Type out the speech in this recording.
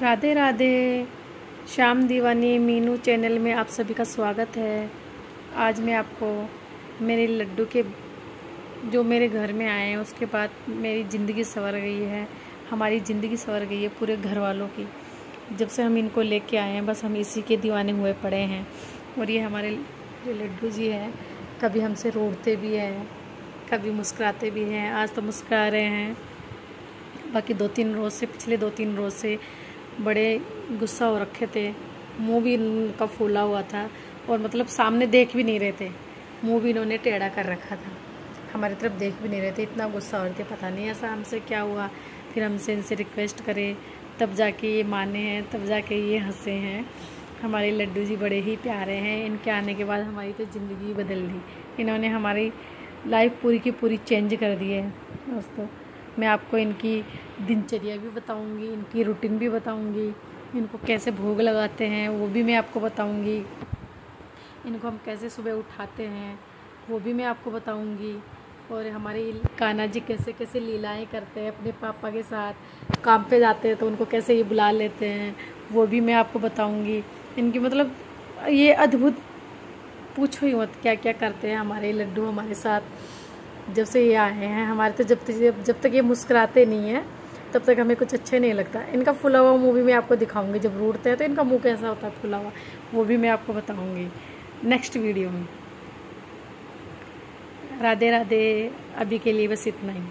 राधे राधे, श्याम दीवानी Meenu channel में आप सभी का स्वागत है। आज मैं आपको मेरे लड्डू के, जो मेरे घर में आए हैं, उसके बाद मेरी ज़िंदगी संवर गई है, हमारी ज़िंदगी संवर गई है पूरे घर वालों की। जब से हम इनको लेके आए हैं, बस हम इसी के दीवाने हुए पड़े हैं। और ये हमारे जो लड्डू जी हैं, कभी हमसे रोड़ते भी हैं, कभी मुस्कुराते भी हैं, आज तो मुस्करा रहे हैं। बाकी दो तीन रोज़ से, पिछले दो तीन रोज़ से बड़े गुस्सा हो रखे थे। मुँह भी उनका फूला हुआ था और मतलब सामने देख भी नहीं रहे थे। मुँह भी इन्होंने टेढ़ा कर रखा था। हमारी तरफ़ देख भी नहीं रहे थे। इतना गुस्सा हो रहे थे, पता नहीं ऐसा हमसे क्या हुआ। फिर हमसे इनसे रिक्वेस्ट करे, तब जाके ये माने हैं, तब जाके ये हंसे हैं। हमारे लड्डू जी बड़े ही प्यारे हैं। इनके आने के बाद हमारी तो ज़िंदगी बदल दी। इन्होंने हमारी लाइफ पूरी की पूरी चेंज कर दी है। दोस्तों। मैं आपको इनकी दिनचर्या भी बताऊँगी, इनकी रूटीन भी बताऊँगी, इनको कैसे भोग लगाते हैं, वो भी मैं आपको बताऊँगी। इनको हम कैसे सुबह उठाते हैं, वो भी मैं आपको बताऊँगी। और हमारे कान्हा जी कैसे कैसे लीलाएँ करते हैं अपने पापा के साथ, काम पे जाते हैं तो उनको कैसे ये बुला लेते हैं, वो भी मैं आपको बताऊँगी। इनकी मतलब ये अद्भुत, पूछो ही मत क्या क्या करते हैं हमारे लड्डू हमारे साथ। जब से ये आए हैं, हमारे तो जब तक जब तक ये मुस्कुराते नहीं हैं, तब तक हमें कुछ अच्छा नहीं लगता। इनका फुला हुआ मूवी मैं आपको दिखाऊँगी, जब रूटते हैं तो इनका मुँह कैसा होता है फुला हुआ, वो भी मैं आपको बताऊँगी। नेक्स्ट वीडियो में। राधे राधे अभी के लिए बस इतना ही।